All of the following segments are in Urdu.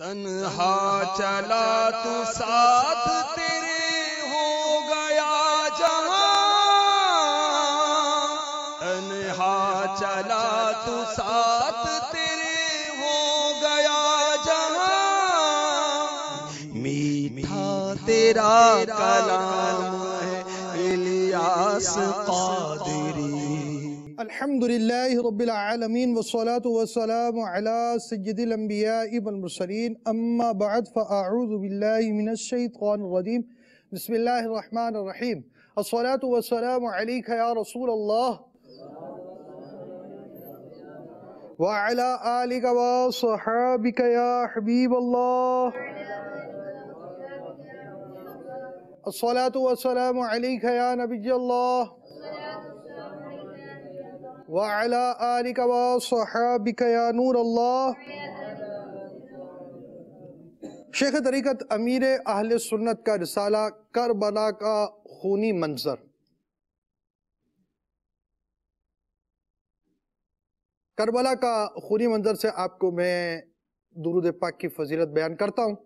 تنہا چلا تو ساتھ تیرے ہو گیا جہاں۔ تنہا چلا تو ساتھ تیرے ہو گیا جہاں۔ میٹھا تیرا کلام ہے الیاس قادری۔ الحمد لله رب العالمين والصلاة والسلام على سيد الأنبياء والمرسلين. أما بعد فأعوذ بالله من الشيطان الرجيم. بسم الله الرحمن الرحيم. الصلاة والسلام عليك يا رسول الله. وعلى آلك وصحابك يا حبيب الله. الصلاة والسلام عليك يا نبي الله. وعلى آلك وصحابك يا نور اللہ شیخ طریقت امیر اہل سنت کا رسالہ کربلا کا خونی منظر. کربلا کا خونی منظر سے آپ کو میں درود پاک کی فضیلت بیان کرتا ہوں.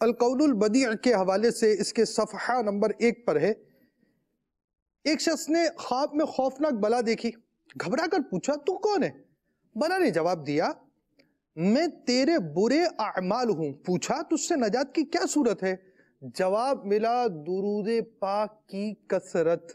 القول البدیع کے حوالے سے اس کے صفحہ نمبر ایک پر ہے. ایک شخص نے خواب میں خوفناک بلا دیکھی۔ گھبرا کر پوچھا، تو کون ہے؟ بلا نے جواب دیا، میں تیرے برے اعمال ہوں۔ پوچھا تجھ سے نجات کی کیا صورت ہے؟ جواب ملا، درود پاک کی کثرت۔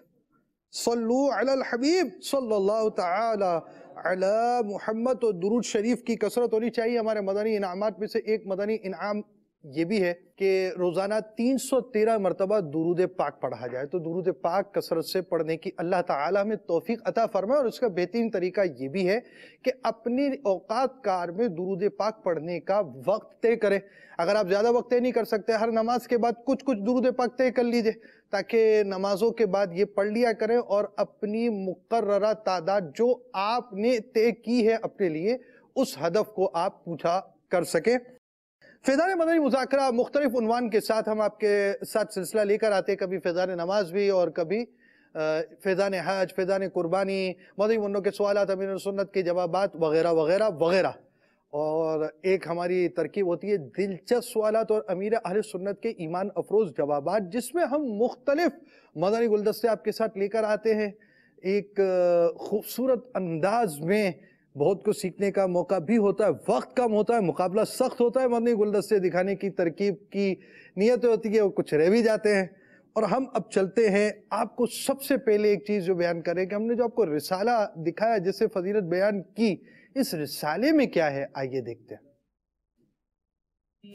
صلو علی الحبیب، صلی اللہ تعالی علی محمد۔ و درود شریف کی کثرت ہونی چاہیے ہمارے مدنی انعامات میں سے ایک مدنی انعام یہ بھی ہے کہ روزانہ تین سو تیرہ مرتبہ درود پاک پڑھا جائے تو درود پاک کثرت سے پڑھنے کی اللہ تعالیٰ ہمیں توفیق عطا فرمائے اور اس کا بہترین طریقہ یہ بھی ہے کہ اپنی اوقات کار میں درود پاک پڑھنے کا وقت طے کرے اگر آپ زیادہ وقت طے نہیں کر سکتے، ہر نماز کے بعد کچھ کچھ درود پاک طے کر لیجیے تاکہ نمازوں کے بعد یہ پڑھ لیا کریں اور اپنی مقررہ تعداد جو آپ نے طے کی ہے اپنے لیے، اس ہدف کو آپ پوچھا کر سکیں۔ فیضان مدنی مذاکرہ مختلف عنوان کے ساتھ ہم آپ کے ساتھ سلسلہ لے کر آتے ہیں۔ کبھی فیضان نماز بھی اور کبھی فیضان حج، فیضان قربانی مدنی منوں کے سوالات امین سنت کے جوابات وغیرہ وغیرہ وغیرہ۔ اور ایک ہماری ترکیب ہوتی ہے دلچسپ سوالات اور امیر اہل سنت کے ایمان افروز جوابات، جس میں ہم مختلف مدنی گلدستے آپ کے ساتھ لے کر آتے ہیں۔ ایک خوبصورت انداز میں بہت کچھ سیکھنے کا موقع بھی ہوتا ہے، وقت کم ہوتا ہے، مقابلہ سخت ہوتا ہے، مدنی گلدستے دکھانے کی ترکیب کی نیت ہوتی ہے وہ کچھ رہ بھی جاتے ہیں۔ اور ہم اب چلتے ہیں، آپ کو سب سے پہلے ایک چیز جو بیان کریں کہ ہم نے جو آپ کو رسالہ دکھایا، جس سے فضیلت بیان کی، اس رسالے میں کیا ہے؟ آئیے دیکھتے ہیں۔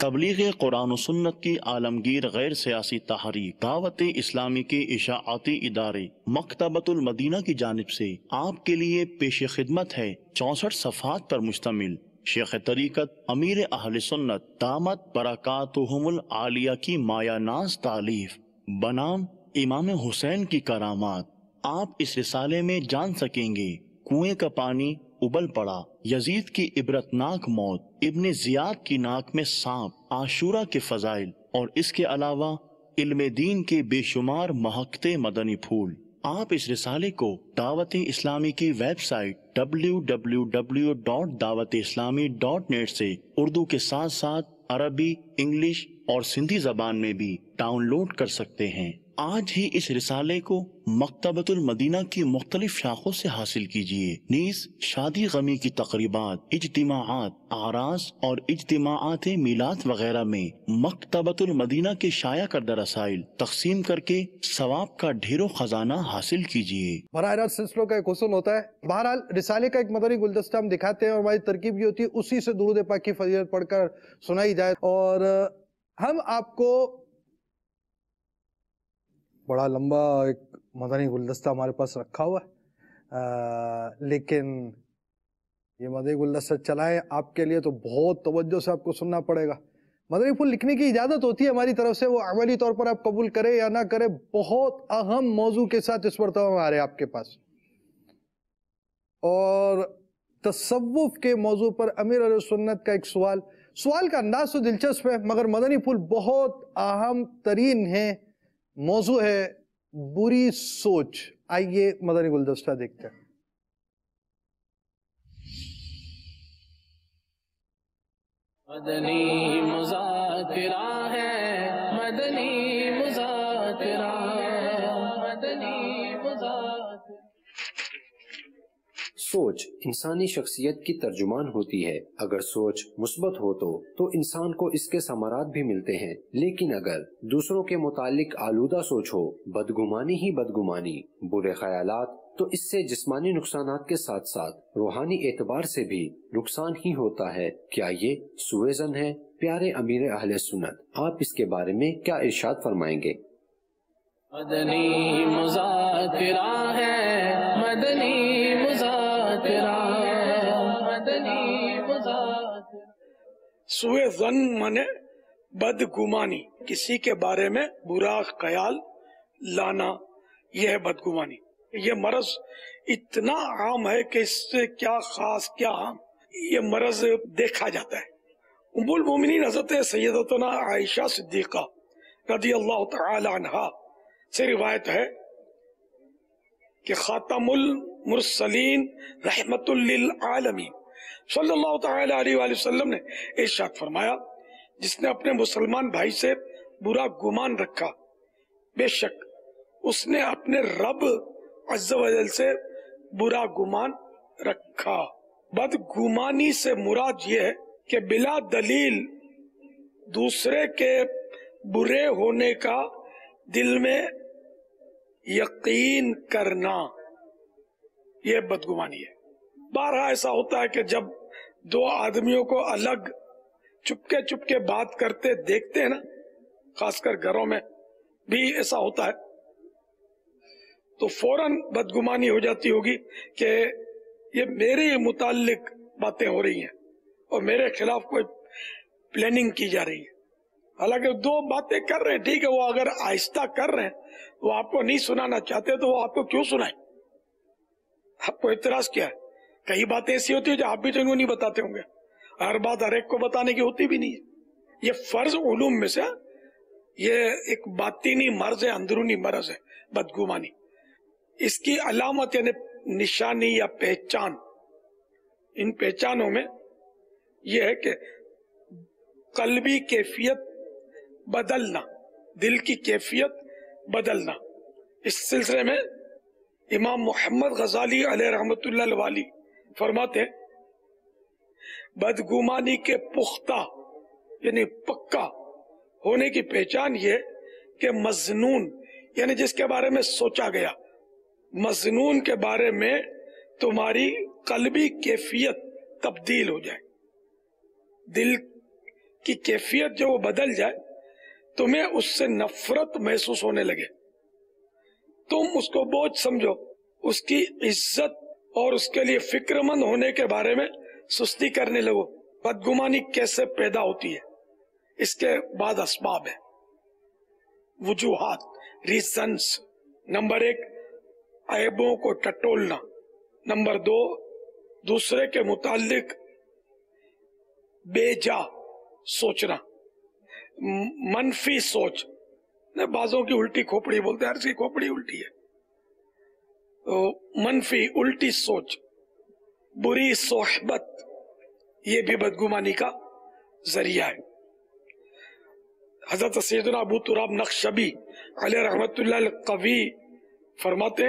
تبلیغ قرآن و سنت کی عالمگیر غیر سیاسی تحریک، دعوت اسلامی کے اشاعتی ادارے مکتبۃ المدینہ کی جانب سے آپ کے لیے پیش خدمت ہے چونسٹھ صفحات پر مشتمل۔ شیخ طریقت، امیر اہل سنت، دامت برکاتہم العالیہ کی مایا ناز تعلیف بنام امام حسین کی کرامات۔ آپ اس رسالے میں جان سکیں گے۔ کنویں کا پانی ابل پڑا۔ یزید کی عبرتناک موت، ابن زیاد کی ناک میں سانپ، عاشورہ کے فضائل، اور اس کے علاوہ علم دین کے بے شمار محقتے مدنی پھول۔ آپ اس رسالے کو دعوت اسلامی کی ویب سائٹ www.dawatیslami.net دعوت اسلامی ڈاٹ نیٹ سے اردو کے ساتھ ساتھ عربی، انگلش اور سندھی زبان میں بھی ڈاؤن لوڈ کر سکتے ہیں۔ آج ہی اس رسالے کو مکتبۃ المدینہ کی مختلف شاخوں سے حاصل کیجیے۔ نیز شادی غمی کی تقریبات، اجتماعات آراز اور اجتماعات میلاد وغیرہ میں مکتبۃ المدینہ کے شائع کردہ رسائل تقسیم کر کے ثواب کا ڈھیروں خزانہ حاصل کیجیے۔ براہ راست سلسلوں کا ایک حسن ہوتا ہے۔ بہرحال رسالے کا ایک مدنی گلدستہ ہم دکھاتے ہیں اور ہماری ترکیب یہ ہوتی ہے، اسی سے درود پاک کی فضیلت پڑھ کر سنائی جائے۔ اور ہم آپ کو بڑا لمبا ایک مدنی گلدستہ ہمارے پاس رکھا ہوا ہے۔ لیکن یہ مدنی گلدستہ چلائیں آپ کے لیے تو بہت توجہ سے آپ کو سننا پڑے گا۔ مدنی پھول لکھنے کی اجازت ہوتی ہے ہماری طرف سے، وہ عملی طور پر آپ قبول کرے یا نہ کرے، بہت اہم موضوع کے ساتھ اس مرتبہ آ رہے آپ کے پاس۔ اور تصوف کے موضوع پر امیر علیہ سنت کا ایک سوال۔ سوال کا انداز تو دلچسپ ہے، مگر مدنی پھول بہت اہم ترین ہے موضوع ہے بری سوچ۔ آئیے مدنی گلدستہ دیکھتے ہیں۔ مدنی مذاکرہ ہے۔ سوچ انسانی شخصیت کی ترجمان ہوتی ہے۔ اگر سوچ مثبت ہو تو تو انسان کو اس کے ثمرات بھی ملتے ہیں۔ لیکن اگر دوسروں کے متعلق آلودہ سوچ ہو، بدگمانی ہی بدگمانی۔ برے خیالات، تو اس سے جسمانی نقصانات کے ساتھ ساتھ روحانی اعتبار سے بھی نقصان ہی ہوتا ہے۔ کیا یہ سویزن ہے؟ پیارے امیر اہل سنت، آپ اس کے بارے میں کیا ارشاد فرمائیں گے؟ سوئے زن منے بدگمانی۔ کسی کے بارے میں برا خیال لانا، یہ ہے بدگمانی۔ یہ مرض اتنا عام ہے کہ اس سے کیا خاص، کیا عام۔ یہ مرض دیکھا جاتا ہے۔ ام المومنین حضرت سیدتنا عائشہ صدیقہ رضی اللہ تعالی عنہا سے روایت ہے کہ خاتم المرسلین رحمت للعالمین۔ صلی اللہ تعالی علیہ وآلہ وسلم نے ارشاد فرمایا، جس نے اپنے مسلمان بھائی سے برا گمان رکھا، بے شک اس نے اپنے رب عز و جل سے برا گمان رکھا۔ بد گمانی سے مراد یہ ہے کہ بلا دلیل دوسرے کے برے ہونے کا دل میں یقین کرنا، یہ بدگمانی ہے۔ بارہ ایسا ہوتا ہے کہ جب دو آدمیوں کو الگ چپکے چپکے بات کرتے دیکھتے ہیں نا، خاص کر گھروں میں بھی ایسا ہوتا ہے، تو فوراً بدگمانی ہو جاتی ہوگی کہ یہ میرے متعلق باتیں ہو رہی ہیں اور میرے خلاف کوئی پلاننگ کی جا رہی ہے۔ حالانکہ دو باتیں کر رہے ہیں، ٹھیک ہے، وہ اگر آہستہ کر رہے ہیں، وہ آپ کو نہیں سنانا چاہتے تو وہ آپ کو کیوں سنائے آپ کو اعتراض کیا ہے؟ کئی باتیں ایسی ہوتی ہے جو آپ بھی تو انہوں نہیں بتاتے ہوں گے۔ ہر بات ہر ایک کو بتانے کی ہوتی بھی نہیں ہے۔ یہ فرض علوم میں سے یہ ایک باطینی مرض ہے، اندرونی مرض ہے، بدگمانی۔ اس کی علامت یعنی نشانی یا پہچان۔ ان پہچانوں میں یہ ہے کہ قلبی کیفیت بدلنا، دل کی کیفیت بدلنا۔ اس سلسلے میں امام محمد غزالی علیہ رحمت اللہ والی فرماتے ہیں، بدگمانی کے پختہ یعنی پکا ہونے کی پہچان یہ کہ مزنون یعنی جس کے بارے میں سوچا گیا مزنون کے بارے میں تمہاری قلبی کیفیت تبدیل ہو جائے۔ دل کی کیفیت جو وہ بدل جائے، تمہیں اس سے نفرت محسوس ہونے لگے۔ تم اس کو بوجھ سمجھو، اس کی عزت اور اس کے لیے فکر مند ہونے کے بارے میں سستی کرنے لگو۔ بدگمانی کیسے پیدا ہوتی ہے؟ اس کے بعد اسباب ہے وجوہات ریزنس نمبر ایک، عیبوں کو ٹٹولنا۔ نمبر دو، دوسرے کے متعلق بے جا سوچنا منفی سوچ۔ بازوں کی الٹی کھوپڑی بولتے ہیں، ہر کی کھوپڑی الٹی ہے۔ منفی الٹی سوچ، بری صحبت، یہ بھی بدگمانی کا ذریعہ ہے۔ حضرت سیدنا ابو تراب نقشبی علیہ رحمت اللہ القوی فرماتے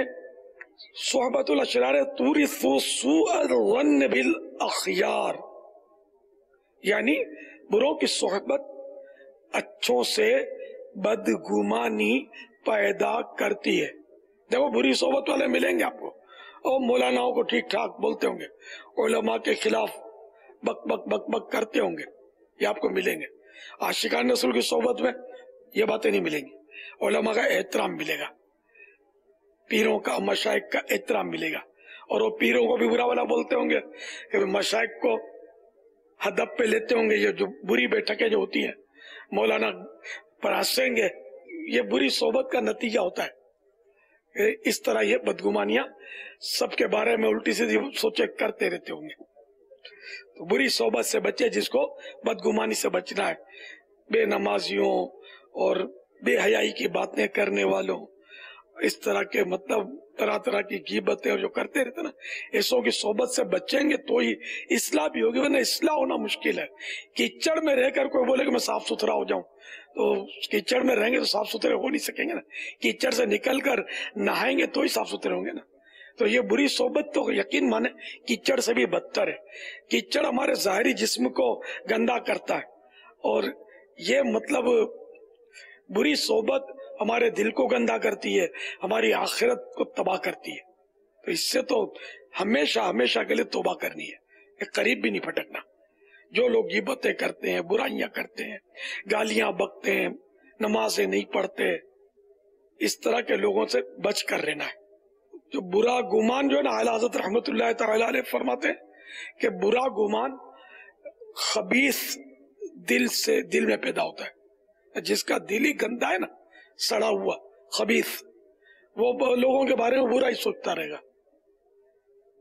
صحبت الاشرار توری سوء الظن بالاخیار یعنی بروں کی صحبت اچھوں سے بدگمانی پیدا کرتی ہے۔ دیکھو، بری صحبت والے ملیں گے آپ کو۔ اور مولاناؤں کو ٹھیک ٹھاک بولتے ہوں گے۔ علماء کے خلاف بک بک بک بک کرتے ہوں گے۔ یہ آپ کو ملیں گے۔ عاشقان نسل کی صحبت میں یہ باتیں نہیں ملیں گی۔ علماء کا احترام ملے گا۔ پیروں کا، مشائق کا احترام ملے گا۔ اور وہ پیروں کو بھی برا والا بولتے ہوں گے کہ مشائق کو ہدب پہ لیتے ہوں گے۔ یہ جو بری بیٹھکیں جو ہوتی ہیں، مولانا پراسیں گے۔ یہ بری صحبت کا نتیجہ ہوتا ہے۔ اس طرح یہ بدگمانیاں سب کے بارے میں الٹی سیدھی سوچے کرتے رہتے ہوں گے۔ تو بری صحبت سے بچے جس کو بدگمانی سے بچنا ہے۔ بے نمازیوں اور بے حیائی کی باتیں کرنے والوں۔ اس طرح کے مطلب طرح طرح کی غیبتیں جو کرتے رہتے نا ایسوں کی صحبت سے بچیں گے تو ہی اصلاح بھی ہوگی۔ ورنہ اصلاح ہونا مشکل ہے۔ کیچڑ میں رہ کر کوئی بولے کہ میں صاف ستھرا ہو جاؤں۔ تو کیچڑ میں رہیں گے تو صاف ستھرے ہو نہیں سکیں گے نا۔ کیچڑ سے نکل کر نہائیں گے تو ہی صاف ستھرے ہوں گے نا۔ تو یہ بری صحبت تو یقین مانے، کیچڑ سے بھی بدتر ہے۔ کیچڑ ہمارے ظاہری جسم کو گندا کرتا ہے۔ اور یہ مطلب بری صحبت ہمارے دل کو گندا کرتی ہے، ہماری آخرت کو تباہ کرتی ہے۔ تو اس سے تو ہمیشہ ہمیشہ کے لیے توبہ کرنی ہے۔ ایک قریب بھی نہیں پھٹکنا۔ جو لوگ غیبتیں کرتے ہیں، برائیاں کرتے ہیں، گالیاں بکتے ہیں، نمازیں نہیں پڑھتے، اس طرح کے لوگوں سے بچ کر رہنا ہے۔ جو برا گمان جو ہے نا، اعلی حضرت رحمت اللہ تعالی علیہ فرماتے ہیں کہ برا گمان خبیث دل سے دل میں پیدا ہوتا ہے۔ جس کا دل ہی گندا ہے نا، سڑا ہوا، خبیث، وہ لوگوں کے بارے میں برا ہی سوچتا رہے گا۔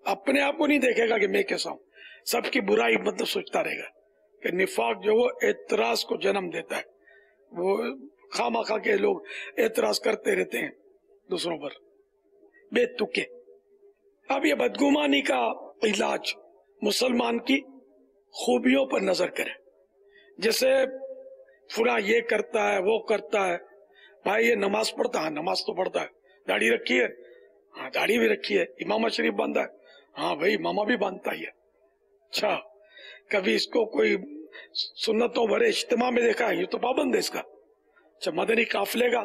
اپنے آپ کو نہیں دیکھے گا کہ میں کیسا ہوں۔ سب کی برائی مطلب سوچتا رہے گا کہ نفاق جو وہ اعتراض کو جنم دیتا ہے۔ وہ خواہ خواہ کے لوگ اعتراض کرتے رہتے ہیں دوسروں پر۔ بے تکے۔ اب یہ بدگمانی کا علاج مسلمان کی خوبیوں پر نظر کرے۔ جیسے فلاں یہ کرتا ہے، وہ کرتا ہے۔ بھائی یہ نماز پڑھتا ہے، نماز تو پڑھتا ہے۔ داڑھی رکھی ہے۔ ہاں داڑھی بھی رکھی ہے۔ امامہ شریف باندھا ہے۔ ہاں بھائی، امامہ بھی باندھتا ہی ہے۔ اچھا کبھی اس کو کوئی سنتوں بھرے اجتماع میں دیکھا ہے؟ یہ تو پابند ہے اس کا۔ اچھا مدنی قافلے کا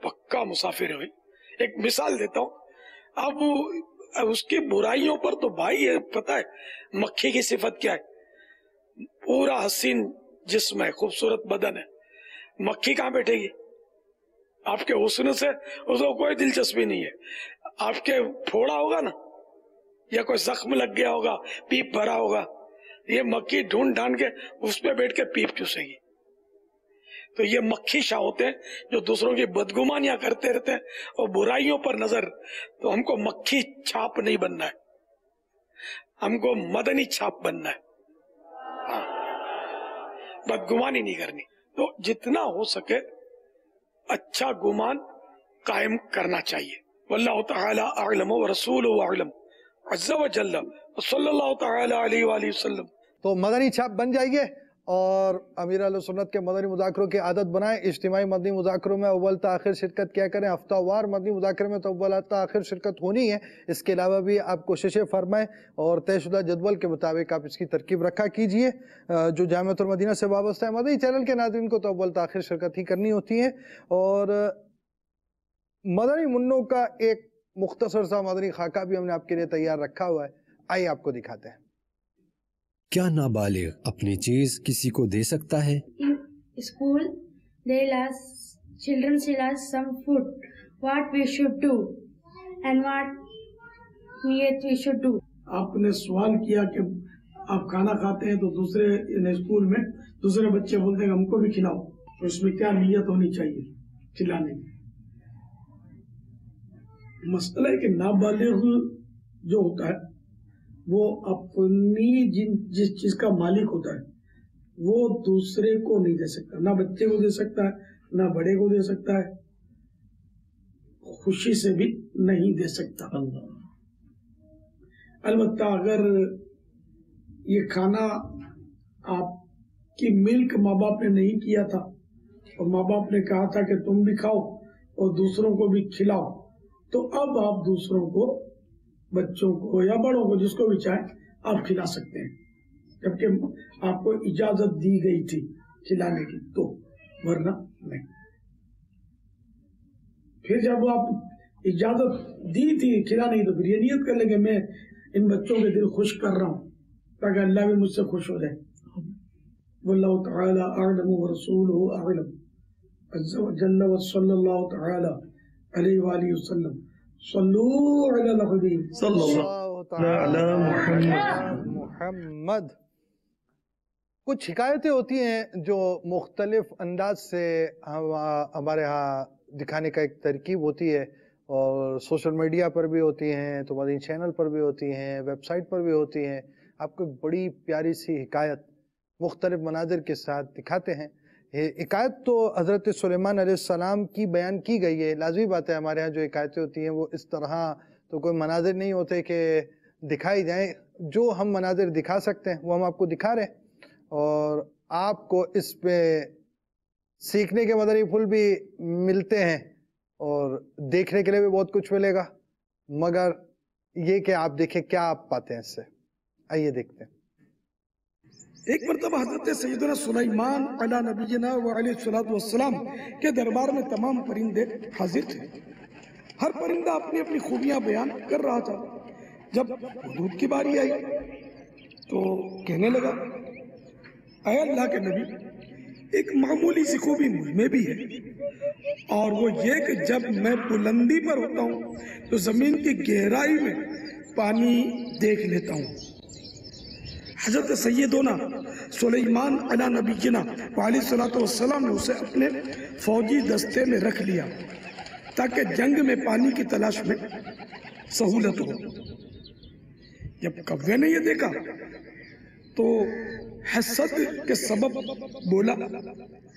پکا مسافر ہے بھائی۔ ایک مثال دیتا ہوں۔ اب اس کی برائیوں پر تو بھائی، یہ پتہ ہے، مکھی کی صفت کیا ہے؟ پورا حسین جسم ہے، خوبصورت بدن ہے۔ مکھی کہاں بیٹھے گی؟ آپ کے حسن سے، اس کو کوئی دلچسپی نہیں ہے۔ آپ کے پھوڑا ہوگا نا یا کوئی زخم لگ گیا ہوگا، پیپ بھرا ہوگا۔ یہ مکھی ڈھونڈ ڈھانڈ کے اس پہ بیٹھ کے پیپ چوسے گی تو یہ مکھی شاہ ہوتے ہیں جو دوسروں کی بدگمانیاں کرتے رہتے ہیں اور برائیوں پر نظر، تو ہم کو مکھی چھاپ نہیں بننا ہے۔ ہم کو مدنی چھاپ بننا ہے۔ ہاں۔ بدگمانی نہیں کرنی۔ تو جتنا ہو سکے اچھا گمان قائم کرنا چاہیے۔ واللہ تعالی اعلم و رسول و اعلم۔ عز و جل صلی اللہ تعالی علیہ وآلہ وسلم۔ تو مدنی چھاپ بن جائیے اور امیر علیہ سنت کے مدنی مذاکروں کی عادت بنائیں، اجتماعی مدنی مذاکروں میں اول تاخیر شرکت کیا کریں، ہفتہ وار مدنی مذاکرے میں تو اول تاخیر شرکت ہونی ہے۔ اس کے علاوہ بھی آپ کوششیں فرمائیں اور طے شدہ جدول کے مطابق آپ اس کی ترکیب رکھا کیجیے۔ جو جامعۃ المدینہ سے وابستہ ہے مدنی چینل کے ناظرین کو تو اول تاخیر شرکت ہی کرنی ہوتی ہے۔ اور مدنی منوں کا ایک مختصر سا مدنی خاکہ بھی ہم نے آپ کے لیے تیار رکھا ہوا ہے۔ آئیے آپ کو دکھاتے ہیں۔ کیا نابالغ اپنی چیز کسی کو دے سکتا ہے؟ School, they ask children still ask some food, what we should do and what niyat we should do. آپ نے سوال کیا کہ آپ کھانا کھاتے ہیں تو دوسرے اسکول میں دوسرے بچے بولتے ہیں ہم کو بھی کھلاؤ تو اس میں کیا نیت ہونی چاہیے کھلانے کی؟ مسئلہ ہے کہ نابالغ جو ہوتا ہے وہ اپنی جن جس چیز کا مالک ہوتا ہے وہ دوسرے کو نہیں دے سکتا۔ نہ بچے کو دے سکتا ہے نہ بڑے کو دے سکتا ہے۔ خوشی سے بھی نہیں دے سکتا۔ البتہ اگر یہ کھانا آپ کی ملک ماں باپ نے نہیں کیا تھا اور ماں باپ نے کہا تھا کہ تم بھی کھاؤ اور دوسروں کو بھی کھلاؤ تو اب آپ دوسروں کو، بچوں کو یا بڑوں کو، جس کو بھی چاہیں، آپ کھلا سکتے ہیں۔ جبکہ آپ کو اجازت دی گئی تھی کھلانے کی، تو ورنہ نہیں۔ پھر جب آپ اجازت دی تھی کھلانے کی، تو پھر یہ نیت کر لیں کہ میں ان بچوں کے دل خوش کر رہا ہوں، تاکہ اللہ بھی مجھ سے خوش ہو جائے۔ واللہ تعالی اعلم ورسولہ اعلم۔ عز و جل و صلی اللہ تعالی علیہ وآلہ وسلم. صلو علی الحبیب. صلی اللہ تعالی محمد. محمد. کچھ حکایتیں ہوتی ہیں جو مختلف انداز سے ہم ہمارے ہاں دکھانے کا ایک ترکیب ہوتی ہے اور سوشل میڈیا پر بھی ہوتی ہیں تو مدنی چینل پر بھی ہوتی ہیں ویب سائٹ پر بھی ہوتی ہیں۔ آپ کو بڑی پیاری سی حکایت مختلف مناظر کے ساتھ دکھاتے ہیں۔ عقائد تو حضرت سلیمان علیہ السلام کی بیان کی گئی ہے۔ لازمی بات ہے ہمارے ہاں جو عقائدیں ہوتی ہیں وہ اس طرح تو کوئی مناظر نہیں ہوتے کہ دکھائی جائیں جو ہم مناظر دکھا سکتے ہیں وہ ہم آپ کو دکھا رہے ہیں۔ اور آپ کو اس پہ سیکھنے کے مدری پھول بھی ملتے ہیں اور دیکھنے کے لیے بھی بہت کچھ ملے گا۔ مگر یہ کہ آپ دیکھیں کیا آپ پاتے ہیں اس سے۔ آئیے دیکھتے ہیں۔ ایک مرتبہ حضرت سیدنا سلیمان علی نبینا و علیہ والسلام کے دربار میں تمام پرندے حاضر تھے۔ ہر پرندہ اپنی اپنی خوبیاں بیان کر رہا تھا۔ جب حدود کی باری آئی تو کہنے لگا، اے اللہ کے نبی، ایک معمولی سی خوبی مجھ میں بھی ہے۔ اور وہ یہ کہ جب میں بلندی پر ہوتا ہوں تو زمین کی گہرائی میں پانی دیکھ لیتا ہوں۔ حضرت سیدنا سلیمان علی نبی جنا علیہ صلاۃ والسلام نے اسے اپنے فوجی دستے میں رکھ لیا تاکہ جنگ میں پانی کی تلاش میں سہولت ہو۔ جب کوے نے یہ دیکھا تو حسد کے سبب بولا،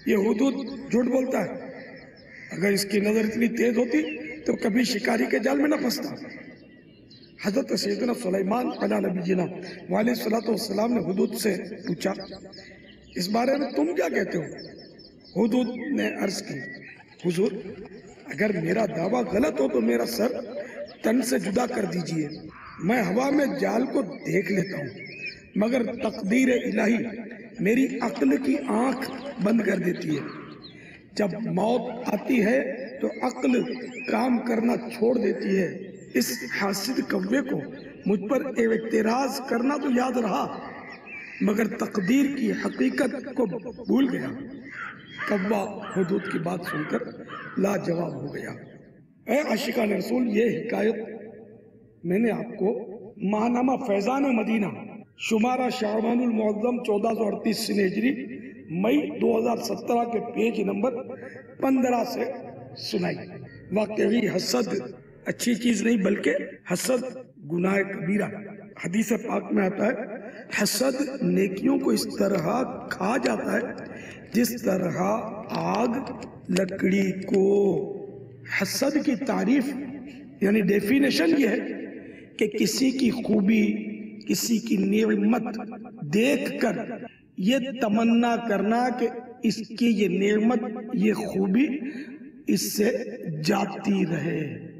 یہ حدود جھوٹ بولتا ہے۔ اگر اس کی نظر اتنی تیز ہوتی تو کبھی شکاری کے جال میں نہ پھنستا۔ حضرت سیدنا سلیمان علی نبی جنا علیہ صلاۃ والسلام نے حدود سے پوچھا، اس بارے میں تم کیا کہتے ہو؟ حدود نے عرض کی، حضور، اگر میرا دعویٰ غلط ہو تو میرا سر تن سے جدا کر دیجیے۔ میں ہوا میں جال کو دیکھ لیتا ہوں، مگر تقدیر الہی میری عقل کی آنکھ بند کر دیتی ہے۔ جب موت آتی ہے تو عقل کام کرنا چھوڑ دیتی ہے۔ اس حاسد کوے کو مجھ پر اعتراض کرنا تو یاد رہا، مگر تقدیر کی حقیقت کو بھول گیا۔ کوا حدود کی بات سن کر لاجواب ہو گیا۔ اے عاشقان رسول، یہ حکایت میں نے آپ کو ماہنامہ فیضان مدینہ، شمارہ شعبان المعظم چودہ سو اڑتیس سنیجری مئی دو ہزار سترہ کے پیج نمبر پندرہ سے سنائی۔ واقعی حسد اچھی چیز نہیں، بلکہ حسد، گناہ کبیرہ۔ حدیث پاک میں آتا ہے، حسد نیکیوں کو اس طرح کھا جاتا ہے جس طرح آگ لکڑی کو۔ حسد کی تعریف یعنی ڈیفینیشن یہ ہے کہ کسی کی خوبی، کسی کی نعمت دیکھ کر یہ تمنا کرنا کہ اس کی یہ نعمت، یہ خوبی اس سے جاتی رہے۔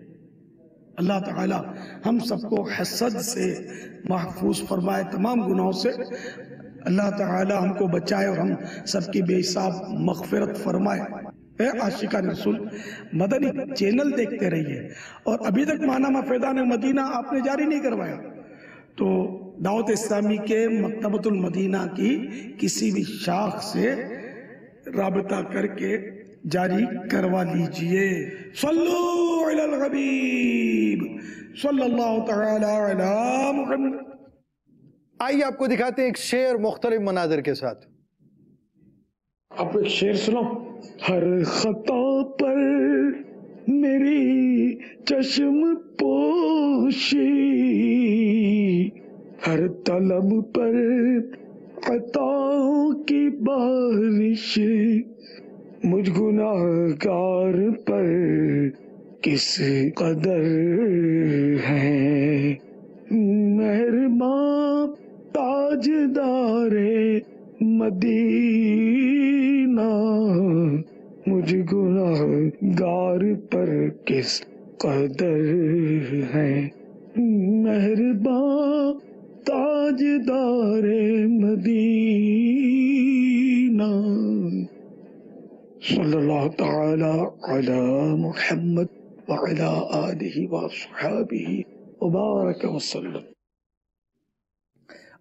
اللہ تعالی ہم سب کو حسد سے محفوظ فرمائے تمام گناہوں سے۔ اللہ تعالی ہم کو بچائے اور ہم سب کی بے حساب مغفرت فرمائے۔ اے عاشقان رسول، مدنی چینل دیکھتے رہیے۔ اور ابھی تک مانا فیضان مدینہ آپ نے جاری نہیں کروایا۔ تو دعوت اسلامی کے مکتبۃ المدینہ کی کسی بھی شاخ سے رابطہ کر کے جاری کروا لیجیے۔ صلو علی الغبیب صلی اللہ تعالی علی محمد۔ آئیے آپ کو دکھاتے ہیں ایک شعر مختلف مناظر کے ساتھ۔ آپ ایک شعر سنو۔ ہر خطا پر میری چشم پوشی۔ ہر طلب پر عطاؤں کی بارش مجھ گناہ گار پر کس قدر ہے مہربان تاجدار مدینہ، مجھ گناہ گار پر کس قدر ہے مہربان تاجدار مدینہ۔ صلی اللہ تعالی علی محمد وعلی آلہ وصحابہ وبارک وسلم.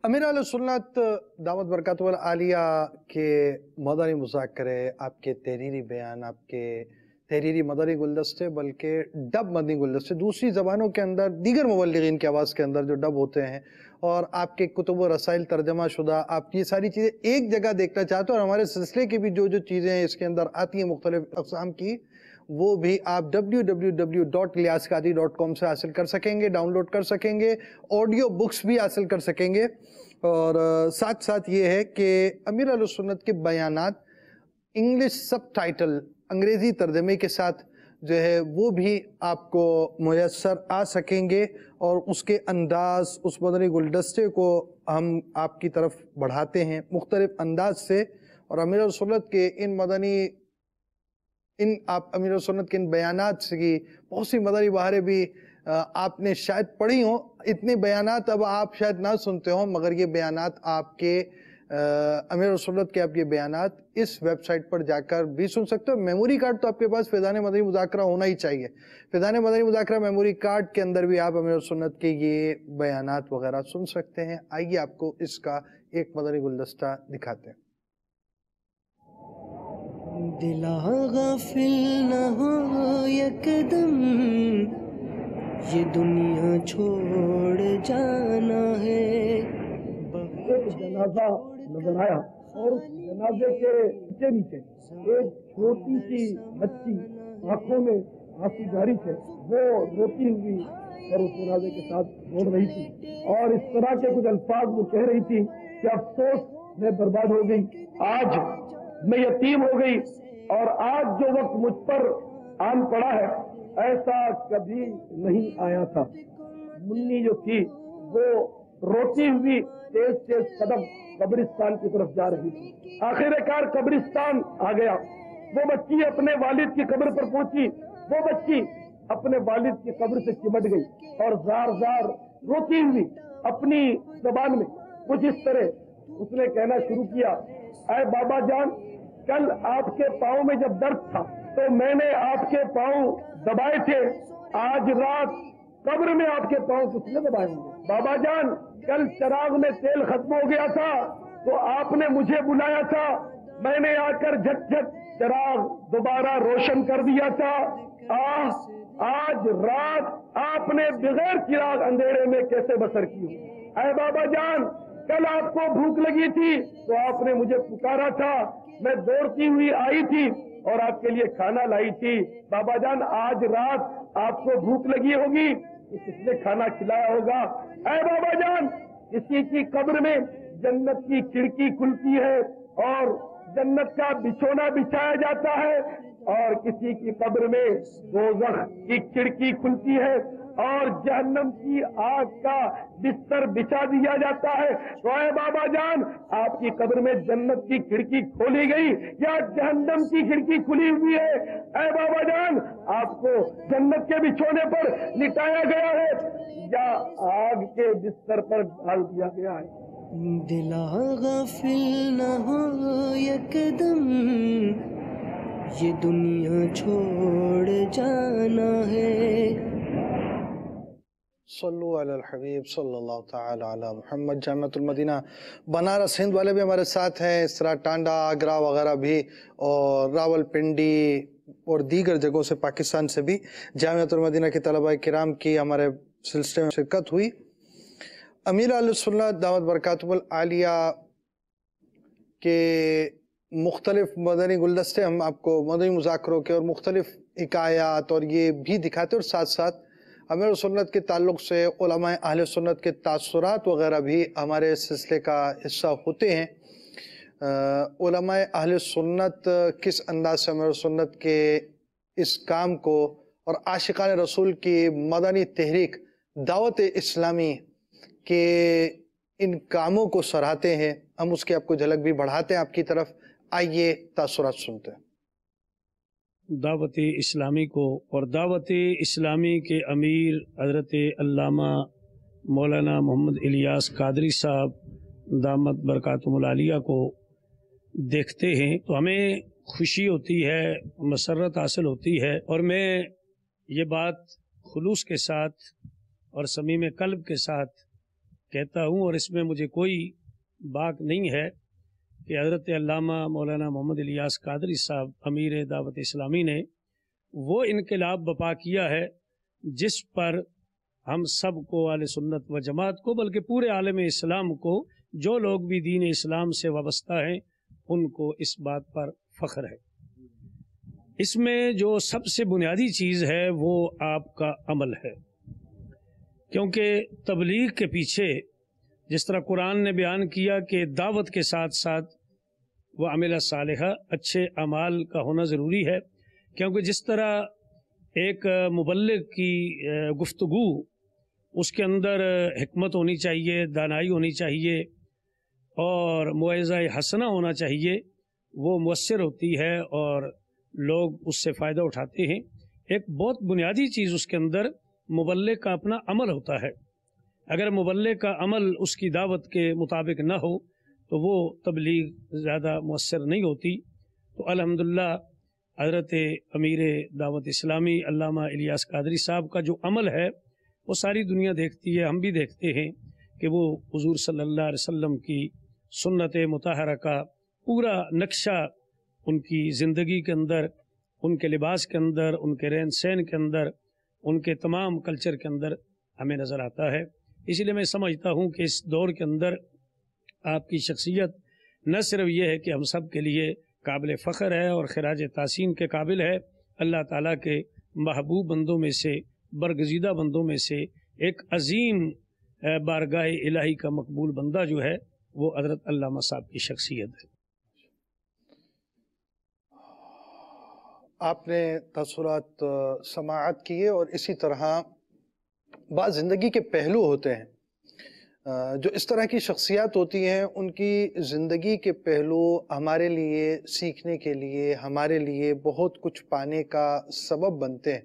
امیر علیہ سنت دعوت برکات والعالیہ کے مدنی مذاکرے، آپ کے تحریری بیان، آپ کے تحریری مدنی گلدستے، بلکہ ڈب مدنی گلدستے۔ دوسری زبانوں کے اندر، دیگر مبلغین کی آواز کے اندر جو ڈب ہوتے ہیں، اور آپ کے کتب و رسائل ترجمہ شدہ، آپ یہ ساری چیزیں ایک جگہ دیکھنا چاہتے ہیں، اور ہمارے سلسلے کی بھی جو جو چیزیں اس کے اندر آتی ہیں مختلف اقسام کی، وہ بھی آپ www.liaskadi.com سے حاصل کر سکیں گے، ڈاؤن لوڈ کر سکیں گے، آڈیو بکس بھی حاصل کر سکیں گے۔ اور ساتھ ساتھ یہ ہے کہ امیر علیہ سنت کے بیانات، انگلش سب ٹائٹل انگریزی ترجمے کے ساتھ جو ہے وہ بھی آپ کو میسر آ سکیں گے اور اس کے انداز، اس مدنی گلدستے کو ہم آپ کی طرف بڑھاتے ہیں مختلف انداز سے اور امیر السنت کے ان مدنی، ان آپ امیر السنت کے ان بیانات کی بہت سی مدنی بہاریں بھی آپ نے شاید پڑھی ہوں۔ اتنے بیانات اب آپ شاید نہ سنتے ہوں، مگر یہ بیانات آپ کے امیر سنت کے آپ یہ بیانات اس ویب سائٹ پر جا کر بھی سن سکتے ہو۔ میموری کارڈ تو آپ کے پاس فیضان مدنی مذاکرہ ہونا ہی چاہیے۔ فیضان مدنی مذاکرہ میموری کارڈ کے اندر بھی آپ امیر سنت کے یہ بیانات وغیرہ سن سکتے ہیں۔ آئیے آپ کو اس کا ایک مدنی گلدستہ دکھاتے ہیں۔ دلا غافل نہ ہو یکدم یہ دنیا چھوڑ جانا ہے۔ جنازہ نظر آیا اور جنازے کے نیچے نیچے ایک چھوٹی سی بچی آنکھوں میں آنسو جاری تھے۔ وہ روتی ہوئی اور اس جنازے کے ساتھ روڑ رہی تھی۔ اور اس طرح کے کچھ الفاظ وہ کہہ رہی تھی کہ افسوس میں برباد ہو گئی۔ آج میں یتیم ہو گئی اور آج جو وقت مجھ پر آن پڑا ہے، ایسا کبھی نہیں آیا تھا۔ منی جو تھی وہ روتی ہوئی تیز تیز قدم قبرستان کی طرف جا رہی تھی۔ آخر کار قبرستان آ گیا۔ وہ بچی اپنے والد کی قبر پر پہنچی۔ وہ بچی اپنے والد کی قبر سے چمٹ گئی اور زار زار روتی ہوئی اپنی زبان میں۔ کچھ اس طرح اس نے کہنا شروع کیا۔ اے بابا جان، کل آپ کے پاؤں میں جب درد تھا تو میں نے آپ کے پاؤں دبائے تھے۔ آج رات قبر میں آپ کے پاؤں کس نے دبائے ہوں گے۔ بابا جان کل چراغ میں تیل ختم ہو گیا تھا تو آپ نے مجھے بلایا تھا۔ میں نے آ کر جھٹ جھٹ چراغ دوبارہ روشن کر دیا تھا۔ آج رات آپ نے بغیر چراغ اندھیرے میں کیسے بسر کی؟ اے بابا جان، کل آپ کو بھوک لگی تھی تو آپ نے مجھے پکارا تھا۔ میں دوڑتی ہوئی آئی تھی اور آپ کے لیے کھانا لائی تھی۔ بابا جان، آج رات آپ کو بھوک لگی ہوگی۔ کس نے کھانا کھلایا ہوگا۔ اے بابا جان کسی کی قبر میں جنت کی کھڑکی کھلتی ہے اور جنت کا بچھونا بچھایا جاتا ہے اور کسی کی قبر میں دوزخ کی کھڑکی کھلتی ہے۔ اور جہنم کی آگ کا بستر بچھا دیا جاتا ہے۔ تو اے بابا جان، آپ کی قبر میں جنت کی کھڑکی کھولی گئی یا جہنم کی کھڑکی کھلی ہوئی ہے؟ اے بابا جان، آپ کو جنت کے بچھونے پر لٹایا گیا ہے یا آگ کے بستر پر ڈال دیا گیا ہے؟ دلا غافل نہ ہو یکدم، یہ دنیا چھوڑ جانا ہے۔ صلو علی الحبیب صلی اللہ تعالی علی محمد، جامعۃ المدینہ، بنارس ہند والے بھی ہمارے ساتھ ہیں، اس طرح ٹانڈا، آگرہ وغیرہ بھی، اور راول پنڈی اور دیگر جگہوں سے پاکستان سے بھی جامعۃ المدینہ کے طلبہ کرام کی ہمارے سلسلے میں شرکت ہوئی۔ امیر علیہ سنت، دعوت برکات العالیہ کے مختلف مدنی گلدستے ہم آپ کو مدنی مذاکروں کے اور مختلف حکایات اور یہ بھی دکھاتے اور ساتھ ساتھ امیر سنت کے تعلق سے علماء اہل سنت کے تاثرات وغیرہ بھی ہمارے سلسلے کا حصہ ہوتے ہیں۔ علماء اہل سنت کس انداز سے امیر سنت کے اس کام کو اور عاشقان رسول کی مدنی تحریک دعوت اسلامی کے ان کاموں کو سراہتے ہیں۔ ہم اس کی آپ کو جھلک بھی بڑھاتے ہیں آپ کی طرف۔ آئیے تاثرات سنتے ہیں۔ دعوت اسلامی کو اور دعوت اسلامی کے امیر حضرت علامہ مولانا محمد الیاس قادری صاحب دامت برکاتم العالیہ کو دیکھتے ہیں تو ہمیں خوشی ہوتی ہے، مسرت حاصل ہوتی ہے اور میں یہ بات خلوص کے ساتھ اور سمیم قلب کے ساتھ کہتا ہوں اور اس میں مجھے کوئی باغ نہیں ہے۔ کہ حضرت علامہ مولانا محمد الیاس قادری صاحب، امیر دعوت اسلامی نے وہ انقلاب بپا کیا ہے جس پر ہم سب کو عال سنت و جماعت کو، بلکہ پورے عالم اسلام کو، جو لوگ بھی دین اسلام سے وابستہ ہیں، ان کو اس بات پر فخر ہے۔ اس میں جو سب سے بنیادی چیز ہے، وہ آپ کا عمل ہے۔ کیونکہ تبلیغ کے پیچھے جس طرح قرآن نے بیان کیا کہ دعوت کے ساتھ ساتھ و عمل صالحہ، اچھے اعمال کا ہونا ضروری ہے۔ کیونکہ جس طرح ایک مبلغ کی گفتگو، اس کے اندر حکمت ہونی چاہیے، دانائی ہونی چاہیے اور معاوضہ حسنہ ہونا چاہیے، وہ مؤثر ہوتی ہے اور لوگ اس سے فائدہ اٹھاتے ہیں۔ ایک بہت بنیادی چیز اس کے اندر مبلغ کا اپنا عمل ہوتا ہے۔ اگر مبلغ کا عمل اس کی دعوت کے مطابق نہ ہو، تو وہ تبلیغ زیادہ مؤثر نہیں ہوتی۔ تو الحمدللہ، حضرت امیر دعوت اسلامی علامہ الیاس قادری صاحب کا جو عمل ہے، وہ ساری دنیا دیکھتی ہے، ہم بھی دیکھتے ہیں کہ وہ حضور صلی اللہ علیہ وسلم کی سنت متحرہ کا پورا نقشہ ان کی زندگی کے اندر، ان کے لباس کے اندر، ان کے رہن سہن کے اندر، ان کے تمام کلچر کے اندر ہمیں نظر آتا ہے۔ اسی لیے میں سمجھتا ہوں کہ اس دور کے اندر آپ کی شخصیت نہ صرف یہ ہے کہ ہم سب کے لیے قابل فخر ہے اور خراج تحسین کے قابل ہے، اللہ تعالیٰ کے محبوب بندوں میں سے، برگزیدہ بندوں میں سے ایک عظیم بارگاہ الہی کا مقبول بندہ جو ہے، وہ حضرت علامہ صاحب کی شخصیت ہے۔ آپ نے تاثرات، سماعت کیے اور اسی طرح بعض زندگی کے پہلو ہوتے ہیں۔ جو اس طرح کی شخصیات ہوتی ہیں، ان کی زندگی کے پہلو ہمارے لیے، سیکھنے کے لیے، ہمارے لیے بہت کچھ پانے کا سبب بنتے ہیں۔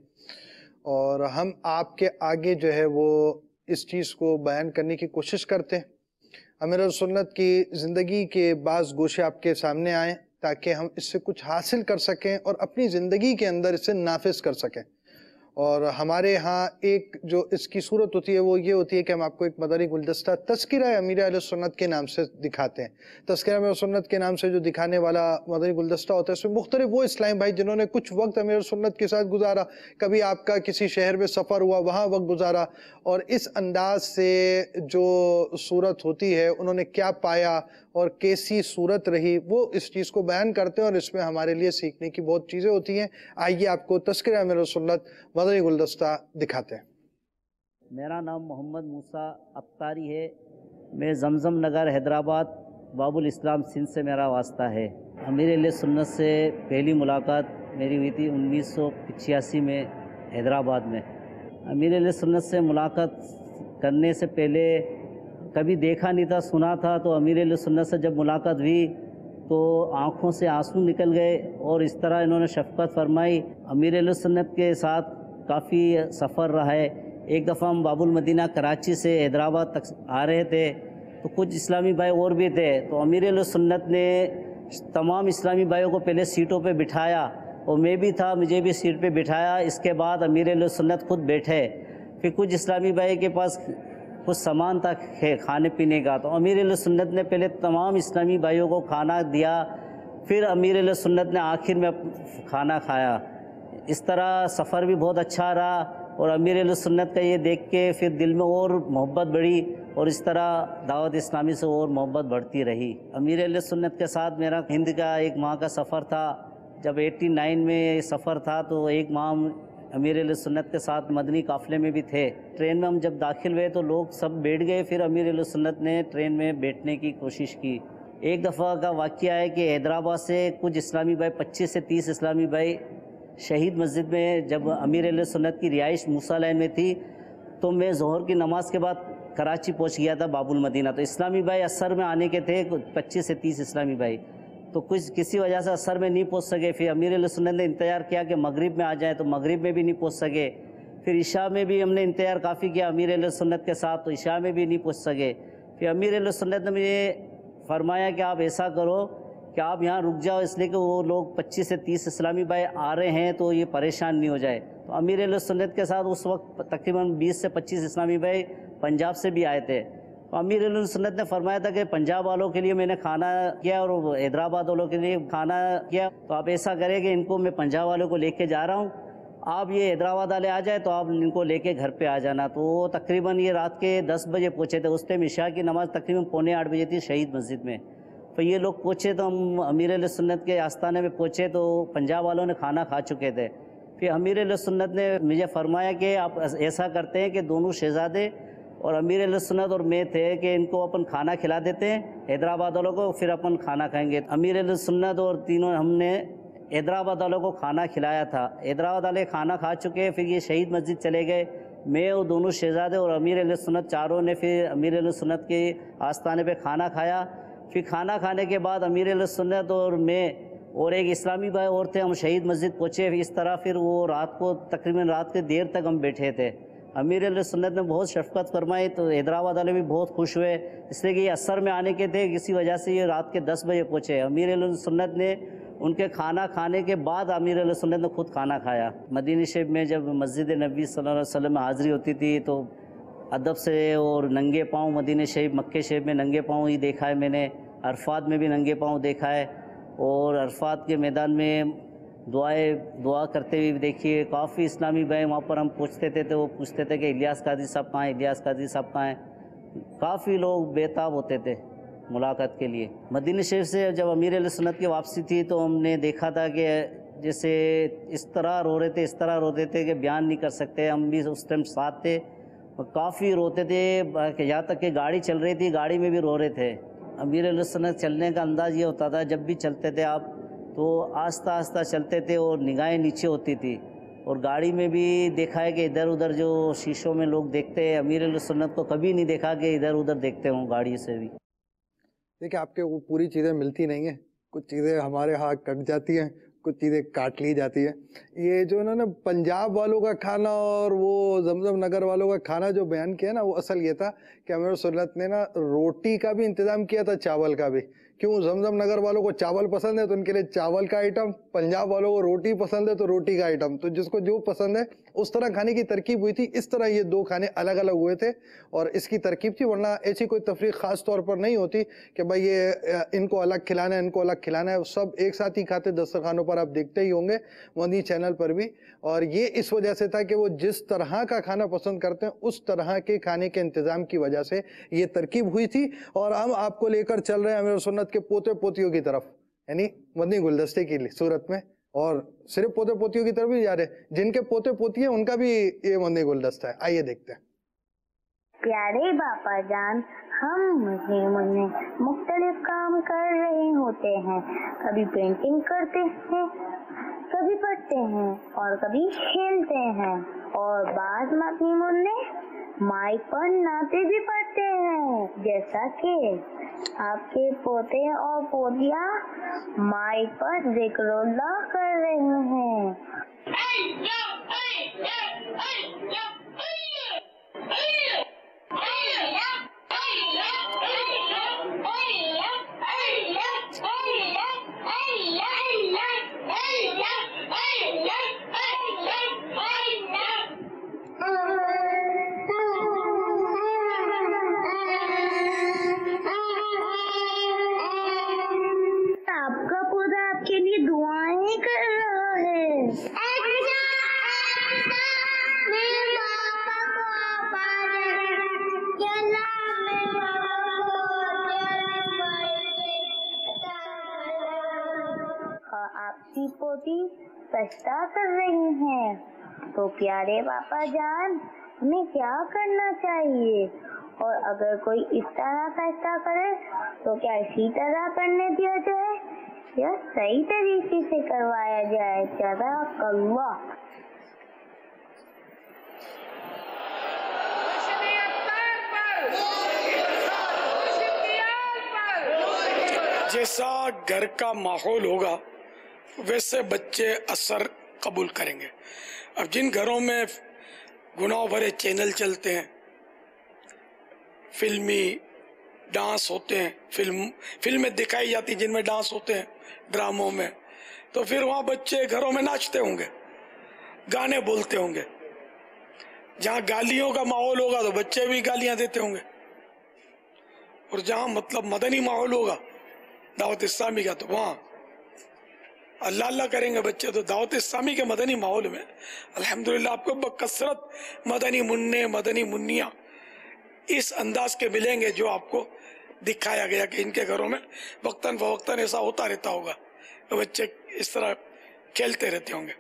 اور ہم آپ کے آگے جو ہے وہ اس چیز کو بیان کرنے کی کوشش کرتے ہیں۔ امیر سنت کی زندگی کے بعض گوشے آپ کے سامنے آئیں تاکہ ہم اس سے کچھ حاصل کر سکیں اور اپنی زندگی کے اندر اسے نافذ کر سکیں۔ اور ہمارے ہاں ایک جو اس کی صورت ہوتی ہے وہ یہ ہوتی ہے کہ ہم آپ کو ایک مدری گلدستہ تذکرہ امیر علیہ سنت کے نام سے دکھاتے ہیں۔ تذکرہ امیر سنت کے نام سے جو دکھانے والا مدری گلدستہ ہوتا ہے، اس میں مختلف وہ اسلام بھائی جنہوں نے کچھ وقت امیر سنت کے ساتھ گزارا۔ کبھی آپ کا کسی شہر میں سفر ہوا، وہاں وقت گزارا۔ اور اس انداز سے جو صورت ہوتی ہے، انہوں نے کیا پایا؟ اور کیسی صورت رہی، وہ اس چیز کو بیان کرتے ہیں اور اس میں ہمارے لیے سیکھنے کی بہت چیزیں ہوتی ہیں۔ آئیے آپ کو تذکرہ امیر سنت مدنی گلدستہ دکھاتے ہیں۔ میرا نام محمد موسیٰ ابتاری ہے۔ میں زمزم نگر حیدرآباد باب الاسلام سندھ سے میرا واسطہ ہے۔ امیر علیہ سنت سے پہلی ملاقات میری ہوئی تھی انیس سو پچاسی میں حیدرآباد میں۔ امیر علیہ سنت سے ملاقات کرنے سے پہلے کبھی دیکھا نہیں تھا، سنا تھا تو امیر علیہ سنت سے جب ملاقات ہوئی تو آنکھوں سے آنسو نکل گئے اور اس طرح انہوں نے شفقت فرمائی۔ امیر علیہ سنت کے ساتھ کافی سفر رہا ہے۔ ایک دفعہ ہم باب المدینہ کراچی سے حیدرآباد تک آ رہے تھے تو کچھ اسلامی بھائی اور بھی تھے۔ تو امیر علیہ سنت نے تمام اسلامی بھائیوں کو پہلے سیٹوں پہ بٹھایا اور میں بھی تھا، مجھے بھی سیٹ پہ بٹھایا۔ اس کے بعد امیر علیہ سنت خود بیٹھے۔ پھر کچھ اسلامی بھائی کے پاس کچھ سامان تھا کھانے پینے کا۔ تو امیر علیہ سنت نے پہلے تمام اسلامی بھائیوں کو کھانا دیا، پھر امیر علیہ سنت نے آخر میں کھانا کھایا۔ اس طرح سفر بھی بہت اچھا رہا اور امیر علیہ سنت کا یہ دیکھ کے پھر دل میں اور محبت بڑھی اور اس طرح دعوت اسلامی سے اور محبت بڑھتی رہی۔ امیر علیہ سنت کے ساتھ میرا ہند کا ایک ماہ کا سفر تھا۔ جب ایٹی نائن میں سفر تھا تو ایک ماہ امیر علیہ سنت کے ساتھ مدنی قافلے میں بھی تھے۔ ٹرین میں ہم جب داخل ہوئے تو لوگ سب بیٹھ گئے۔ پھر امیر علیہ سنت نے ٹرین میں بیٹھنے کی کوشش کی۔ ایک دفعہ کا واقعہ ہے کہ حیدرآباد سے کچھ اسلامی بھائی، پچیس سے تیس اسلامی بھائی شہید مسجد میں جب امیر علیہ سنت کی رہائش موسیٰ لائن میں تھی تو میں ظہر کی نماز کے بعد کراچی پہنچ گیا تھا باب المدینہ تو اسلامی بھائی اثر میں آنے کے تھے پچیس سے تیس اسلامی بھائی۔ تو کچھ کسی وجہ سے اثر میں نہیں پہنچ سکے، پھر امیر علیہ سنت نے انتظار کیا کہ مغرب میں آ جائیں تو مغرب میں بھی نہیں پہنچ سکے۔ پھر عشاء میں بھی ہم نے انتظار کافی کیا امیر علیہ سنت کے ساتھ، تو عشاء میں بھی نہیں پہنچ سکے۔ پھر امیر علیہ سنت نے مجھے فرمایا کہ آپ ایسا کرو کہ آپ یہاں رک جاؤ، اس لیے کہ وہ لوگ پچیس سے تیس اسلامی بھائی آ رہے ہیں تو یہ پریشان نہیں ہو جائے۔ تو امیر علیہ سنت کے ساتھ اس وقت تقریباً بیس سے پچیس اسلامی بھائی پنجاب سے بھی آئے تھے۔ امیر علیہ سنت نے فرمایا تھا کہ پنجاب والوں کے لیے میں نے کھانا کیا اور حیدرآباد والوں کے لیے کھانا کیا۔ تو آپ ایسا کریں کہ ان کو میں پنجاب والوں کو لے کے جا رہا ہوں۔ آپ یہ حیدرآباد والے آ جائے تو آپ ان کو لے کے گھر پہ آ جانا۔ تو وہ تقریباً یہ رات کے دس بجے پہنچے تھے۔ اس ٹائم عشاء کی نماز تقریباً پونے آٹھ بجے تھی شہید مسجد میں۔ تو یہ لوگ پہنچے تو ہم امیر علیہ سنت کے آستانے میں پہنچے تو پنجاب والوں نے کھانا کھا چکے تھے۔ پھر امیر علیہ سنت نے مجھے فرمایا کہ آپ ایسا کرتے ہیں کہ دونوں شہزادے اور امیر علیہ سنت اور میں تھے کہ ان کو اپن کھانا کھلا دیتے ہیں، حیدرآباد والوں کو پھر اپن کھانا کھائیں گے۔ امیر علیہ سنت اور تینوں ہم نے حیدرآباد والوں کو کھانا کھلایا تھا۔ حیدرآباد والے کھانا کھا چکے، پھر یہ شہید مسجد چلے گئے۔ میں اور دونوں شہزادے اور امیر علیہ سنت چاروں نے پھر امیر علیہ سنت کے آستانے پہ کھانا کھایا۔ پھر کھانا کھانے کے بعد امیر علیہ سنت اور میں اور ایک اسلامی بھائی اور تھے، ہم شہید مسجد پہنچے۔ اس طرح پھر وہ رات کو، تقریباً رات کے دیر تک ہم بیٹھے تھے۔ امیر علیہ سنت نے بہت شفقت فرمائی تو حیدرآباد والے بھی بہت خوش ہوئے۔ اس لیے کہ یہ اثر میں آنے کے تھے کسی وجہ سے یہ رات کے دس بجے پہنچے۔ امیر علیہ سنت نے ان کے کھانا کھانے کے بعد امیر علیہ سنت نے خود کھانا کھایا۔ مدینی شیب میں جب مسجد نبی صلی اللہ علیہ وسلم میں حاضری ہوتی تھی تو ادب سے اور ننگے پاؤں، مدینہ شیب مکے شیب میں ننگے پاؤں ہی دیکھا ہے میں نے۔ عرفات میں بھی ننگے پاؤں دیکھا ہے اور عرفات کے میدان میں دعائیں دعا کرتے ہوئے دیکھیے، کافی اسلامی بھائی وہاں پر ہم پوچھتے تھے تو وہ پوچھتے تھے کہ الیاس قاضی صاحب کہاں ہیں؟ الیاس قاضی صاحب کہاں ہیں؟ کافی لوگ بےتاب ہوتے تھے ملاقات کے لیے۔ مدینہ شریف سے جب امیر علیہ سنت کی واپسی تھی تو ہم نے دیکھا تھا کہ جیسے اس طرح رو رہے تھے، اس طرح روتے تھے کہ بیان نہیں کر سکتے۔ ہم بھی اس ٹائم ساتھ تھے اور کافی روتے تھے، کہ یہاں تک کہ گاڑی چل رہی تھی، گاڑی میں بھی رو رہے تھے۔ امیر علیہ سنت چلنے کا انداز یہ ہوتا تھا، جب بھی چلتے تھے آپ تو آہستہ آہستہ چلتے تھے اور نگاہیں نیچے ہوتی تھی اور گاڑی میں بھی دیکھا ہے کہ ادھر ادھر جو شیشوں میں لوگ دیکھتے ہیں، امیر علیہ سنت کو کبھی نہیں دیکھا کہ ادھر ادھر دیکھتے ہوں گاڑی سے بھی۔ دیکھیں، آپ کے وہ پوری چیزیں ملتی نہیں ہیں۔ کچھ چیزیں ہمارے ہاں کٹ جاتی ہیں، کچھ چیزیں کاٹ لی جاتی ہیں۔ یہ جو انہوں نے پنجاب والوں کا کھانا اور وہ زمزم نگر والوں کا کھانا جو بیان کیا نا، وہ اصل یہ تھا کہ امیر سنت نے نا روٹی کا بھی انتظام کیا تھا، چاول کا بھی۔ کیوں زمزم نگر والوں کو چاول پسند ہے تو ان کے لیے چاول کا آئٹم پنجاب والوں کو روٹی پسند ہے تو روٹی کا آئٹم تو جس کو جو پسند ہے اس طرح کھانے کی ترکیب ہوئی تھی، اس طرح یہ دو کھانے الگ الگ ہوئے تھے اور اس کی ترکیب تھی، ورنہ ایسی کوئی تفریق خاص طور پر نہیں ہوتی کہ بھائی یہ ان کو الگ کھلانا ہے، ان کو الگ کھلانا ہے، سب ایک ساتھ ہی کھاتے دسترخوانوں پر آپ دیکھتے ہی ہوں گے مودی چینل پر بھی۔ اور یہ اس وجہ سے تھا کہ وہ جس طرح کا کھانا پسند کرتے ہیں، اس طرح کے کھانے کے انتظام کی وجہ سے یہ ترکیب ہوئی تھی۔ اور ہم آپ کو لے کر چل رہے ہیں امیر سنت کے پوتے پوتیوں کی طرف یعنی مدنی گلدستے کی صورت میں۔ اور صرف پوتے پوتیوں کی طرف بھی جا رہے جن کے پوتے پوتی ہیں، ان کا بھی یہ مدنی گلدستہ ہے۔ آئیے دیکھتے ہیں۔ پیارے باپا جان، ہم مسلموں میں مختلف کام کر رہے ہوتے ہیں۔ کبھی پینٹنگ کرتے ہیں، کبھی پڑھتے ہیں اور کبھی کھیلتے ہیں۔ اور بعض مسلموں نے مائک پر ناطے بھی پڑھتے ہیں جیسا کہ آپ کے پوتے اور پوتیاں مائک پر ذکر اللہ کر رہے ہیں آپ کی پوتی کر رہی ہیں۔ تو پیارے پاپا جان، ہمیں کیا کرنا چاہیے؟ اور اگر کوئی اس طرح فیصلہ کرے، تو کیا اسی طرح کرنے دیا جائے یا صحیح طریقے سے کروایا جائے؟ جزاک اللہ جیسا گھر کا ماحول ہوگا ویسے بچے اثر قبول کریں گے۔ اب جن گھروں میں گناہ بھرے چینل چلتے ہیں، فلمی ڈانس ہوتے ہیں، فلم، فلمیں دکھائی جاتی جن میں ڈانس ہوتے ہیں، ڈراموں میں، تو پھر وہاں بچے گھروں میں ناچتے ہوں گے، گانے بولتے ہوں گے۔ جہاں گالیوں کا ماحول ہوگا، تو بچے بھی گالیاں دیتے ہوں گے۔ اور جہاں مطلب مدنی ماحول ہوگا، دعوت اسلامی کا، تو وہاں اللہ اللہ کریں گے بچے تو دعوت اسلامی کے مدنی ماحول میں۔ الحمدللہ آپ کو بکثرت مدنی منع مدنی منیا اس انداز کے ملیں گے جو آپ کو دکھایا گیا کہ ان کے گھروں میں وقتاً فوقتاً ایسا ہوتا رہتا ہوگا۔ کہ بچے اس طرح کھیلتے رہتے ہوں گے۔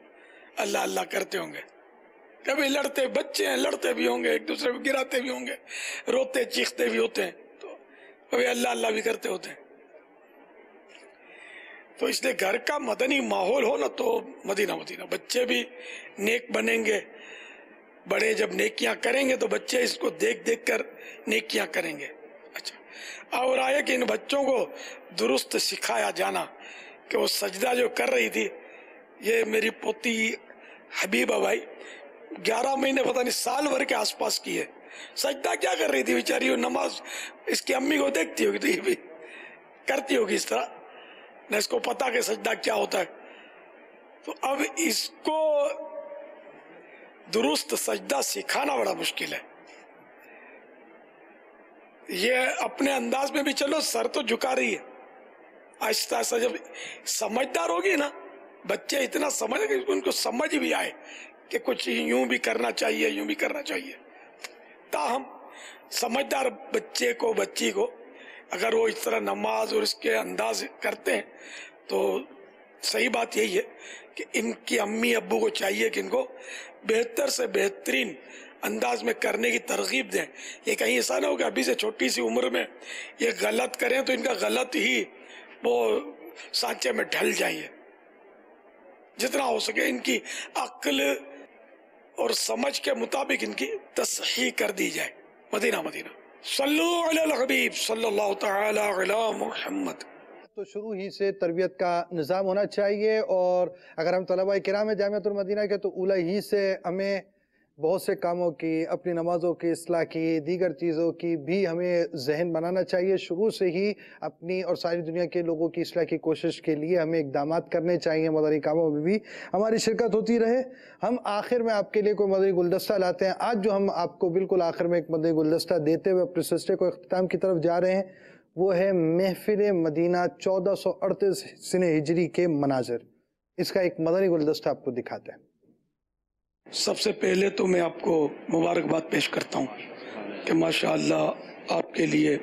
اللہ اللہ کرتے ہوں گے۔ کبھی لڑتے بچے ہیں، لڑتے بھی ہوں گے، ایک دوسرے کو گراتے بھی ہوں گے، روتے چیختے بھی ہوتے ہیں۔ تو کبھی اللہ اللہ بھی کرتے ہوتے ہیں۔ تو اس لیے گھر کا مدنی ماحول ہو نا تو مدینہ مدینہ۔ بچے بھی نیک بنیں گے۔ بڑے جب نیکیاں کریں گے تو بچے اس کو دیکھ دیکھ کر نیکیاں کریں گے۔ اچھا۔ اور آیا کہ ان بچوں کو درست سکھایا جانا کہ وہ سجدہ جو کر رہی تھی، یہ میری پوتی حبیبہ بھائی، گیارہ مہینے پتہ نہیں سال بھر کے آس پاس کی ہے۔ سجدہ کیا کر رہی تھی بیچاری؟ وہ نماز اس کی امی کو دیکھتی ہوگی تو یہ بھی کرتی ہوگی اس طرح۔ نہ اس کو پتا کہ سجدہ کیا ہوتا ہے۔ تو اب اس کو درست سجدہ سکھانا بڑا مشکل ہے۔ یہ اپنے انداز میں بھی چلو، سر تو جھکا رہی ہے۔ آہستہ آہستہ جب سمجھدار ہوگی نا، بچے اتنا سمجھ کہ ان کو سمجھ بھی آئے کہ کچھ یوں بھی کرنا چاہیے، یوں بھی کرنا چاہیے۔ تاہم، سمجھدار بچے کو، بچی کو اگر وہ اس طرح نماز اور اس کے انداز کرتے ہیں، تو صحیح بات یہی ہے کہ ان کی امی ابو کو چاہیے کہ ان کو بہتر سے بہترین انداز میں کرنے کی ترغیب دیں۔ یہ کہیں ایسا نہ ہو کہ ابھی سے چھوٹی سی عمر میں یہ غلط کریں تو ان کا غلط ہی وہ سانچے میں ڈھل جائیں۔ جتنا ہو سکے ان کی عقل اور سمجھ کے مطابق ان کی تصحیح کر دی جائے۔ مدینہ مدینہ۔ صلو علی الحبیب صلی اللہ تعالی علی محمد. تو شروع ہی سے تربیت کا نظام ہونا چاہیے اور اگر ہم طلبہ کرام ہیں جامعۃ المدینہ کے تو اولا ہی سے ہمیں بہت سے کاموں کی، اپنی نمازوں کی، اصلاح کی، دیگر چیزوں کی بھی ہمیں ذہن بنانا چاہیے۔ شروع سے ہی اپنی اور ساری دنیا کے لوگوں کی اصلاح کی کوشش کے لیے ہمیں اقدامات کرنے چاہیے۔ مدنی کاموں میں بھی ہماری شرکت ہوتی رہے۔ ہم آخر میں آپ کے لیے کوئی مدنی گلدستہ لاتے ہیں۔ آج جو ہم آپ کو بالکل آخر میں ایک مدنی گلدستہ دیتے ہوئے اپنے سلسلے کو اختتام کی طرف جا رہے ہیں، وہ ہے محفل مدینہ چودہ سو اڑتیس سن ہجری کے مناظر۔ اس کا ایک مدنی گلدستہ آپ کو دکھاتے ہیں۔ سب سے پہلے تو میں آپ کو مبارکباد پیش کرتا ہوں کہ ماشاءاللہ آپ کے لیے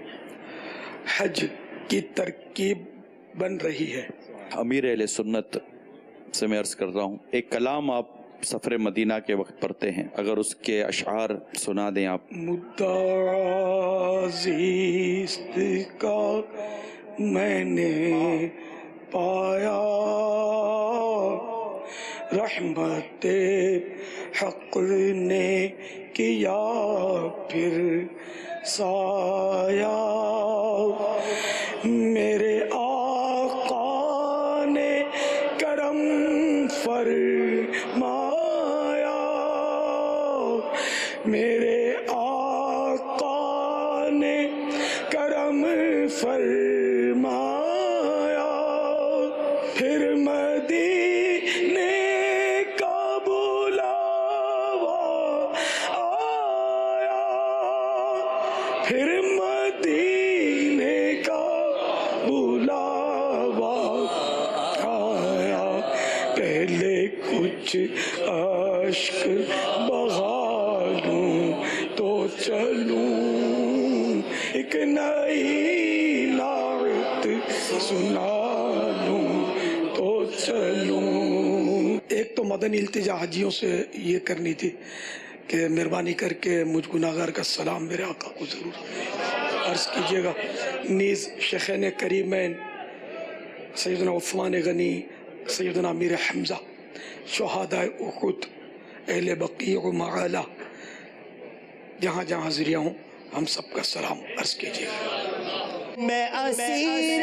حج کی ترکیب بن رہی ہے۔ امیر اہل سنت سے میں عرض کر رہا ہوں ایک کلام آپ سفر مدینہ کے وقت پڑھتے ہیں اگر اس کے اشعار سنا دیں آپ۔ مدعزیست کا میں نے پایا رحمت حق نے کیا پھر سایہ؟ میرے آقا نے کرم فرمایا۔ میرے آقا نے کرم فرمایا سنا لوں تو چلوں۔ ایک تو مدنی التجا حجیوں سے یہ کرنی تھی کہ مہربانی کر کے مجھ گناہگار کا سلام میرے آقا کو ضرور عرض کیجیے گا۔ نیز شیخین کریمین، سیدنا عثمان غنی، سیدنا امیر حمزہ، شہداء اخت اہل بقیع و معالہ جہاں جہاں حاضریاں ہوں، ہم سب کا سلام عرض کیجیے گا میں اسیر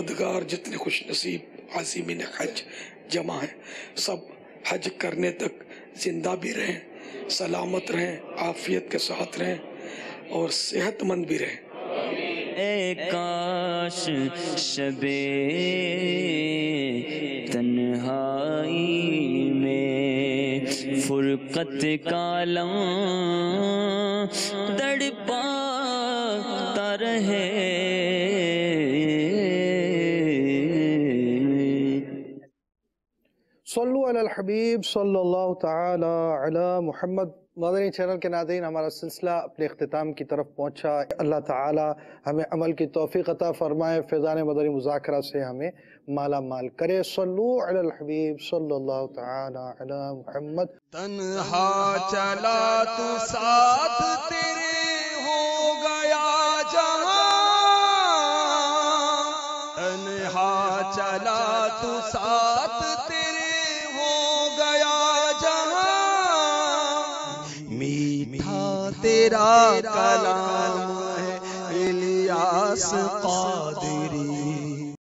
پروردگار جتنے خوش نصیب عظیمین حج جمع ہیں، سب حج کرنے تک زندہ بھی رہیں، سلامت رہیں، عافیت کے ساتھ رہیں اور صحت مند بھی رہیں۔ اے کاش شب تنہائی میں فرقت کالم تڑپاتا رہے۔ الحبیب صلی اللہ تعالی علی محمد، مدنی چینل کے ناظرین، ہمارا سلسلہ اپنے اختتام کی طرف پہنچا۔ اللہ تعالی ہمیں عمل کی توفیق عطا فرمائے، فیضان مدنی مذاکرہ سے ہمیں مالا مال کرے۔ صلو علی الحبیب صلی اللہ تعالی علی محمد۔ تنہا چلا تو ساتھ تیرے تیرا کلام ہے الیاس قادری۔